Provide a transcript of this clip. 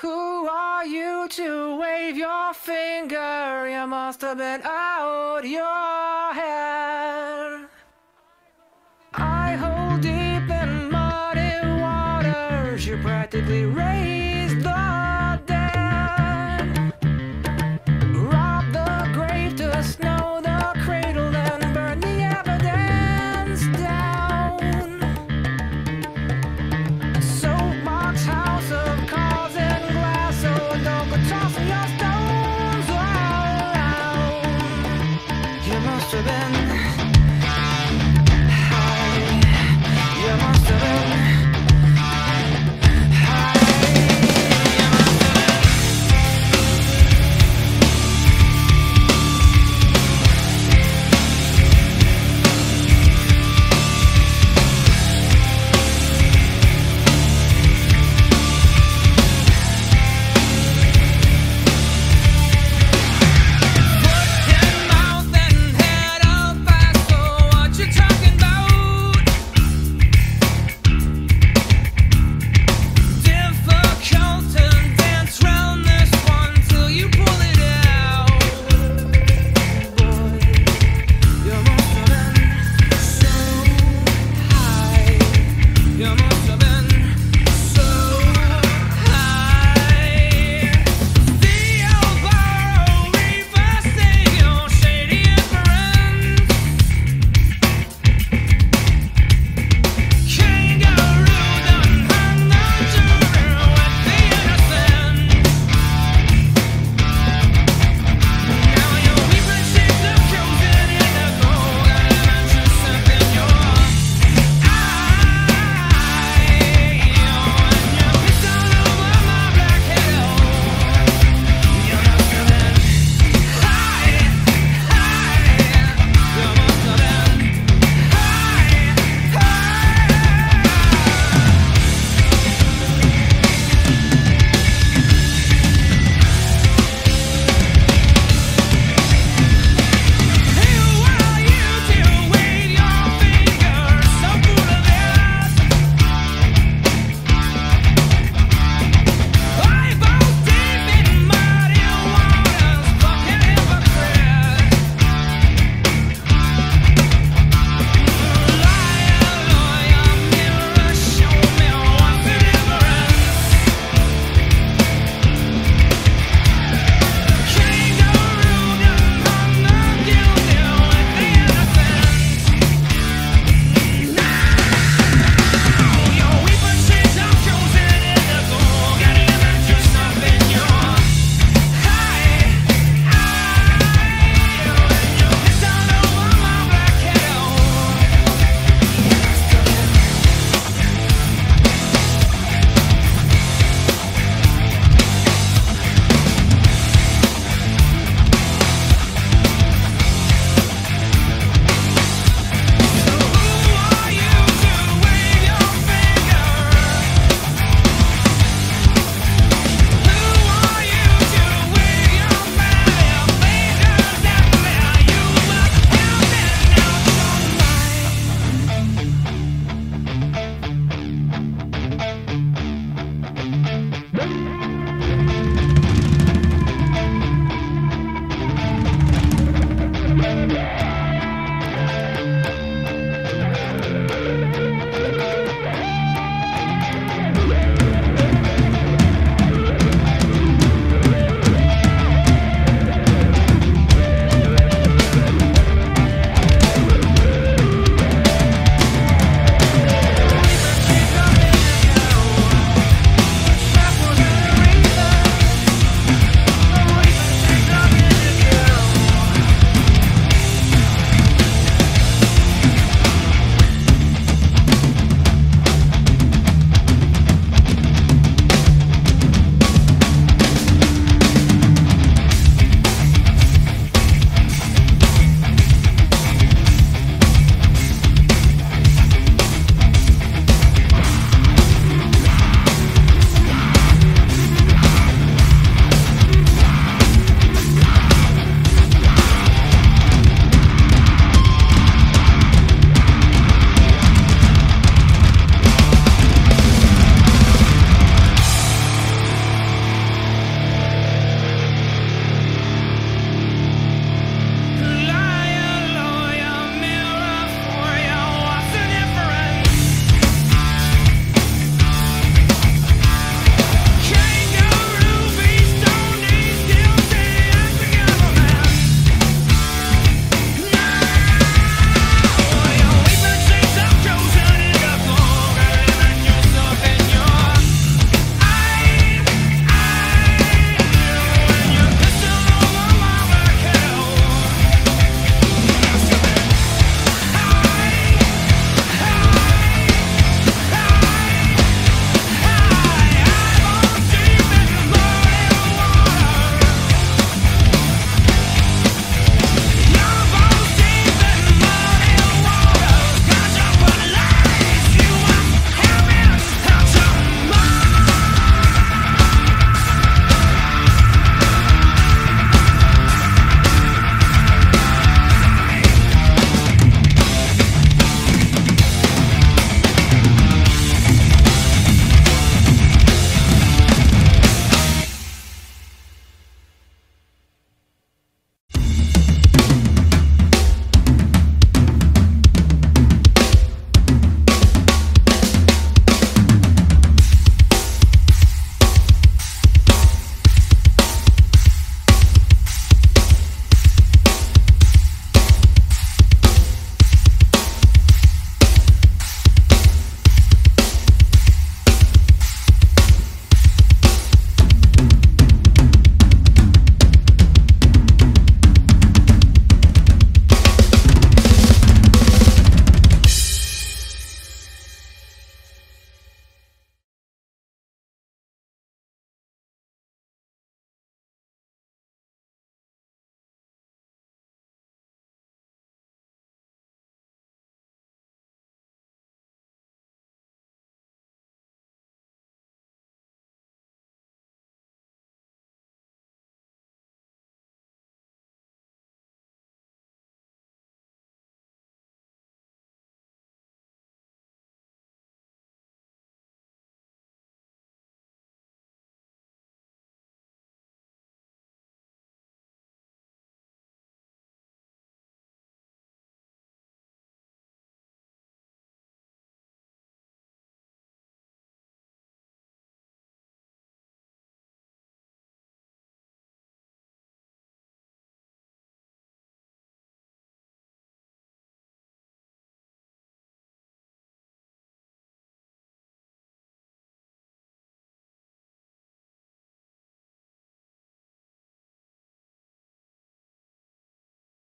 Who are you to wave your finger? You must have been out your head. I hold deep in muddy waters. You practically raised the